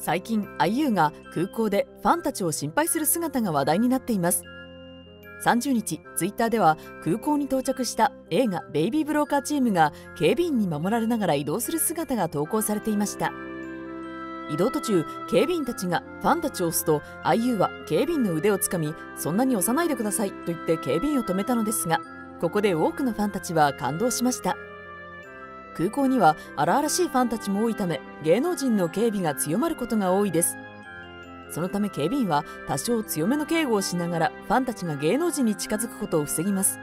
最近 IU が空港でファンたちを心配する姿が話題になっています。30日ツイッターでは空港に到着した映画「ベイビー・ブローカー」チームが警備員に守られながら移動する姿が投稿されていました。移動途中警備員たちがファンたちを押すと IU は警備員の腕をつかみそんなに押さないでくださいと言って警備員を止めたのですがここで多くのファンたちは感動しました。空港には荒々しいファンたちも多いため芸能人の警備が強まることが多いです。そのため警備員は多少強めの警護をしながらファンたちが芸能人に近づくことを防ぎます。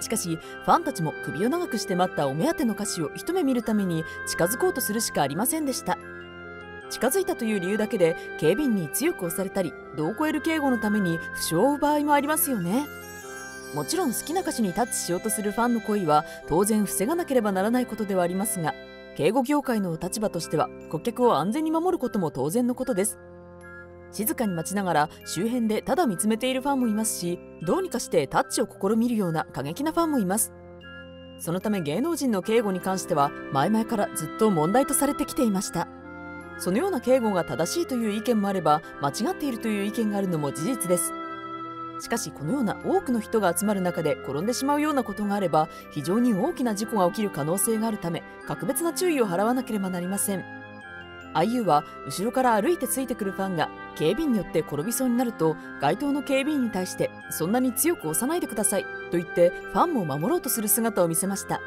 しかしファンたちも首を長くして待ったお目当ての歌手を一目見るために近づこうとするしかありませんでした。近づいたという理由だけで警備員に強く押されたり度を超える警護のために負傷を負う場合もありますよね。もちろん好きな歌手にタッチしようとするファンの行為は当然防がなければならないことではありますが警護業界の立場としては顧客を安全に守ることも当然のことです。静かに待ちながら周辺でただ見つめているファンもいますしどうにかしてタッチを試みるような過激なファンもいます。そのため芸能人の警護に関しては前々からずっと問題とされてきていました。そのような警護が正しいという意見もあれば間違っているという意見があるのも事実です。しかしこのような多くの人が集まる中で転んでしまうようなことがあれば非常に大きな事故が起きる可能性があるため格別な注意を払わなければなりません。IU は後ろから歩いてついてくるファンが警備員によって転びそうになると街頭の警備員に対してそんなに強く押さないでくださいと言ってファンも守ろうとする姿を見せました。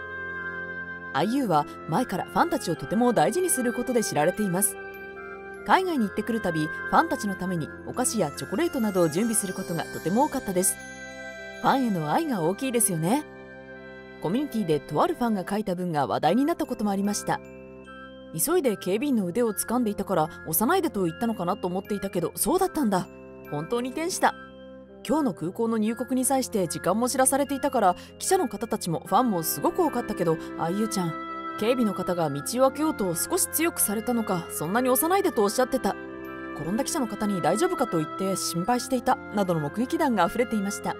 IU は前からファンたちをとても大事にすることで知られています。海外に行ってくるたびファンたちのためにお菓子やチョコレートなどを準備することがとても多かったです。ファンへの愛が大きいですよね。コミュニティでとあるファンが書いた文が話題になったこともありました。急いで警備員の腕を掴んでいたから押さないでと言ったのかなと思っていたけどそうだったんだ。本当に天使だ。今日の空港の入国に際して時間も知らされていたから記者の方たちもファンもすごく多かったけどあゆちゃん警備の方が道を開けようと少し強くされたのかそんなに押さないでとおっしゃってた。転んだ記者の方に大丈夫かと言って心配していたなどの目撃談が溢れていました。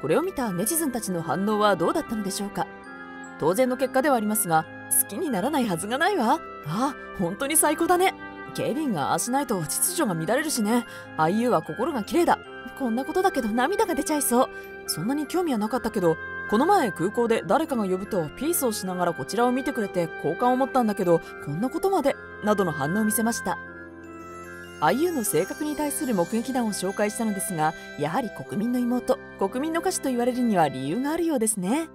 これを見たネチズンたちの反応はどうだったのでしょうか。当然の結果ではありますが好きにならないはずがないわ。あ本当に最高だね。警備員がああしないと秩序が乱れるしね。IU は心が綺麗だ。こんなことだけど涙が出ちゃいそう。そんなに興味はなかったけどこの前空港で誰かが呼ぶとピースをしながらこちらを見てくれて好感を持ったんだけどこんなことまでなどの反応を見せました。IU の性格に対する目撃談を紹介したのですがやはり国民の妹国民の歌手と言われるには理由があるようですね。